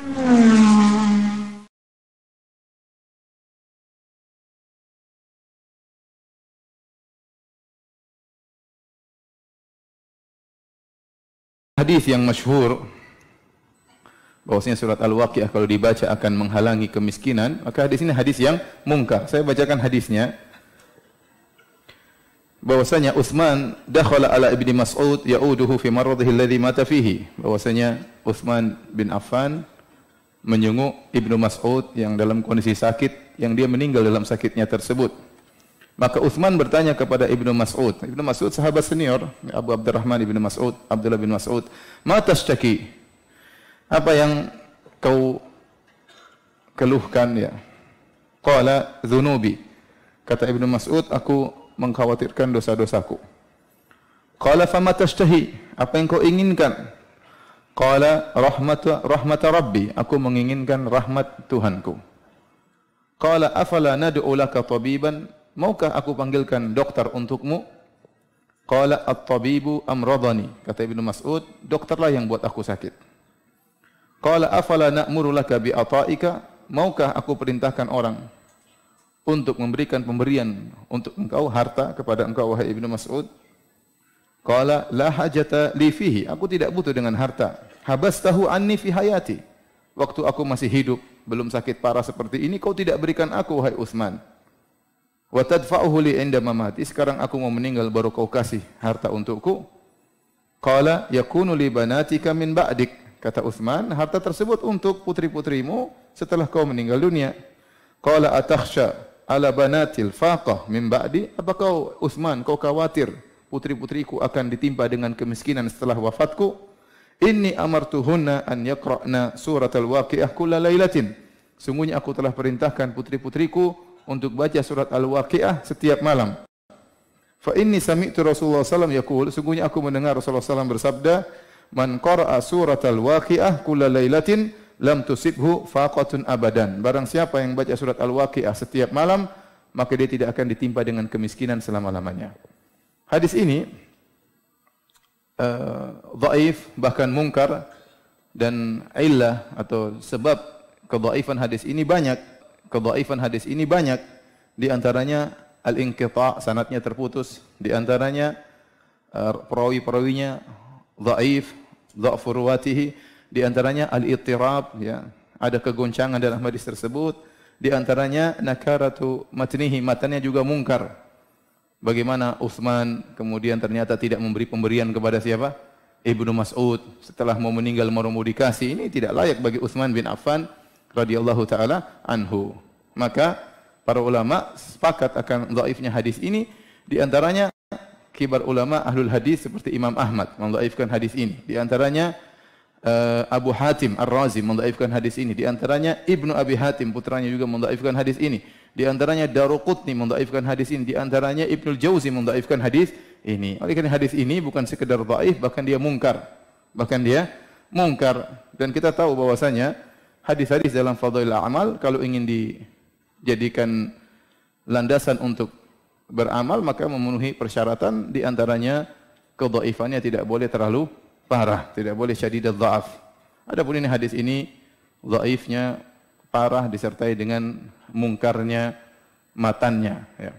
Hadis yang masyhur bahwasanya surat Al-Waqiah kalau dibaca akan menghalangi kemiskinan, maka hadis ini hadis yang mungkar. Saya bacakan hadisnya. Bahwasanya Utsman dakhala ala Ibni Mas'ud ya'uduhu fi maradhihi alladhi mata fihi. Bahwasanya Utsman bin Affan menyunguk Ibnu Mas'ud yang dalam kondisi sakit yang dia meninggal dalam sakitnya tersebut. Maka Uthman bertanya kepada Ibnu Mas'ud. Ibnu Mas'ud sahabat senior, Abu Abdurrahman Ibnu Mas'ud, Abdullah bin Mas'ud. Ma tashtaki? Apa yang kau keluhkan ya? Qala dhunubi. Kata Ibnu Mas'ud, aku mengkhawatirkan dosa-dosaku. Qala fama tashtahi? Apa yang kau inginkan? Qala rahmat rahmat rabbi. Aku menginginkan rahmat Tuhanku. Qala afala nad'u laka tabiban maukah aku panggilkan dokter untukmu? Qala at-tabibu amradani. Kata Ibnu Mas'ud, dokterlah yang buat aku sakit. Qala afala na'muru laka bi ata'ika? Maukah aku perintahkan orang untuk memberikan pemberian untuk engkau harta kepada engkau wahai Ibnu Mas'ud? Qala la hajata li fihi. Aku tidak butuh dengan harta. Habastahu anni fi hayati. Waktu aku masih hidup, belum sakit parah seperti ini, kau tidak berikan aku wahai Utsman. Wa tadfa'uhu li inda mamati. Sekarang aku mau meninggal baru kau kasih harta untukku. Qala yakunu li banatika min ba'dik. Kata Uthman harta tersebut untuk putri-putrimu setelah kau meninggal dunia. Qala atakhsha ala banatil faqah min ba'di. Apa kau Uthman kau khawatir putri-putriku akan ditimpa dengan kemiskinan setelah wafatku inni amartuhunna an yaqra'na suratal waqiah kulla lailatin sungguhnya aku telah perintahkan putri-putriku untuk baca surat Al-Waqiah setiap malam. Fa inni sami'tu Rasulullah alaihi wasallam sungguhnya aku mendengar Rasulullah sallallahu bersabda, "Man qara'a surat Al-Waqiah kulla lailatin lam tusibhu faqatun abadan." Barang siapa yang baca surat Al-Waqiah setiap malam, maka dia tidak akan ditimpa dengan kemiskinan selama-lamanya. Hadis ini uh, dhaif bahkan mungkar dan illah atau sebab kedhaifan hadis ini banyak kedhaifan hadis ini banyak. Di antaranya al-inqita sanatnya terputus. Di antaranya uh, perawi-perawinya dhaif dhafur ruwatihi. Di antaranya al-ittirab ya ada kegoncangan dalam hadis tersebut. Di antaranya nakaratu matnihi matanya juga mungkar bagaimana Utsman kemudian ternyata tidak memberi pemberian kepada siapa Ibnu Mas'ud setelah mau meninggal mau dikasih ini tidak layak bagi Utsman bin Affan radhiyallahu taala anhu. Maka para ulama sepakat akan dhaifnya hadis ini di antaranya kibar ulama ahlul hadis seperti Imam Ahmad mendhaifkan hadis ini. Di antaranya uh, Abu Hatim Ar-Razi mendhaifkan hadis ini. Di antaranya Ibnu Abi Hatim putranya juga mendhaifkan hadis ini. Di antaranya Daruqutni mendhaifkan hadis ini. Di antaranya Ibnu Jauzi mendhaifkan hadis ini. Oleh kerana hadis ini bukan sekedar dhaif bahkan dia mungkar. Bahkan dia mungkar dan kita tahu bahwasanya hadis-hadis dalam fadhil amal kalau ingin dijadikan landasan untuk beramal maka memenuhi persyaratan di antaranya kedhaifannya tidak boleh terlalu parah, tidak boleh syadid dhaaf. Adapun ini hadis ini dhaifnya parah disertai dengan mungkarnya matannya ya.